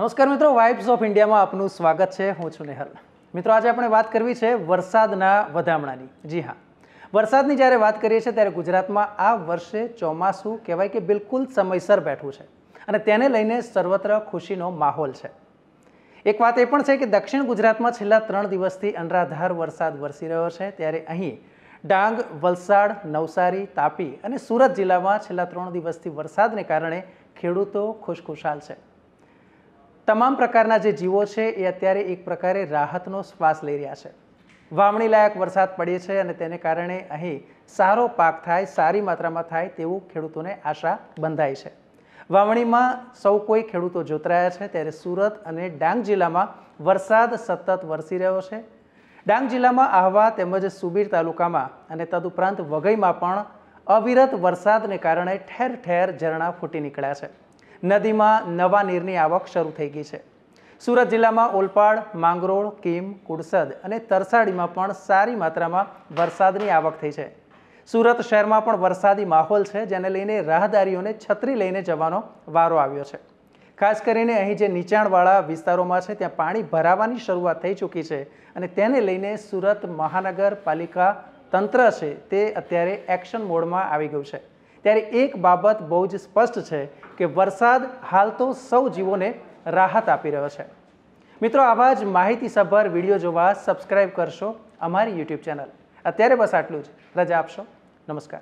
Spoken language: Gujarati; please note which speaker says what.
Speaker 1: નમસ્કાર મિત્રો વાઇબ્સ ઓફ ઇન્ડિયામાં આપનું સ્વાગત છે. હું છું નેહલ. મિત્રો, આજે આપણે વાત કરવી છે વરસાદના વધામણાની. જી હા. વરસાદની જ્યારે વાત કરીએ છીએ ત્યારે ગુજરાતમાં આ વર્ષે ચોમાસું કહેવાય કે બિલકુલ સમયસર બેઠું છે અને તેને લઈને સર્વત્ર ખુશીનો માહોલ છે. એક વાત એ પણ છે કે દક્ષિણ ગુજરાતમાં છેલ્લા ત્રણ દિવસથી અનરાધાર વરસાદ વરસી રહ્યો છે. ત્યારે અહીં ડાંગ, વલસાડ, નવસારી, તાપી અને સુરત જિલ્લામાં છેલ્લા ત્રણ દિવસથી વરસાદને કારણે ખેડૂતો ખુશખુશાલ છે. તમામ પ્રકારના જે જીવો છે, એ અત્યારે એક પ્રકારે રાહતનો શ્વાસ લઈ રહ્યા છે. વાવણી લાયક વરસાદ પડે છે અને તેને કારણે અહીં સારો પાક થાય, સારી માત્રામાં થાય તેવું ખેડૂતોને આશા બંધાય છે. વાવણીમાં સૌ કોઈ ખેડૂતો જોતરાયા છે, ત્યારે સુરત અને ડાંગ જિલ્લામાં વરસાદ સતત વરસી રહ્યો છે. ડાંગ જિલ્લામાં આહવા તેમજ સુબીર તાલુકામાં અને તદુપરાંત વઘઈમાં પણ અવિરત વરસાદને કારણે ઠેર ઠેર ઝરણા ફૂટી નીકળ્યા છે. નદીમાં નવા નીરની આવક શરૂ થઈ ગઈ છે. સુરત જિલ્લામાં ઓલપાડ, માંગરોળ, કીમ, કુડસદ અને તરસાડીમાં પણ સારી માત્રામાં વરસાદની આવક થઈ છે. સુરત શહેરમાં પણ વરસાદી માહોલ છે, જેને લઈને રાહદારીઓને છત્રી લઈને જવાનો વારો આવ્યો છે. ખાસ કરીને અહીં જે નીચાણવાળા વિસ્તારોમાં છે, ત્યાં પાણી ભરાવાની શરૂઆત થઈ ચૂકી છે અને તેને લઈને સુરત મહાનગરપાલિકા તંત્ર છે, તે અત્યારે એક્શન મોડમાં આવી ગયું છે. ત્યારે એક બાબત બહુ જ સ્પષ્ટ છે કે વરસાદ હાલ તો સૌ જીવોને રાહત આપી રહ્યો છે. મિત્રો, આવા જ માહિતીસભર વીડિયો જોવા સબસ્ક્રાઈબ કરશો અમારી યુટ્યુબ ચેનલ અત્યારે બસ આટલું જ. રજા આપશો. નમસ્કાર.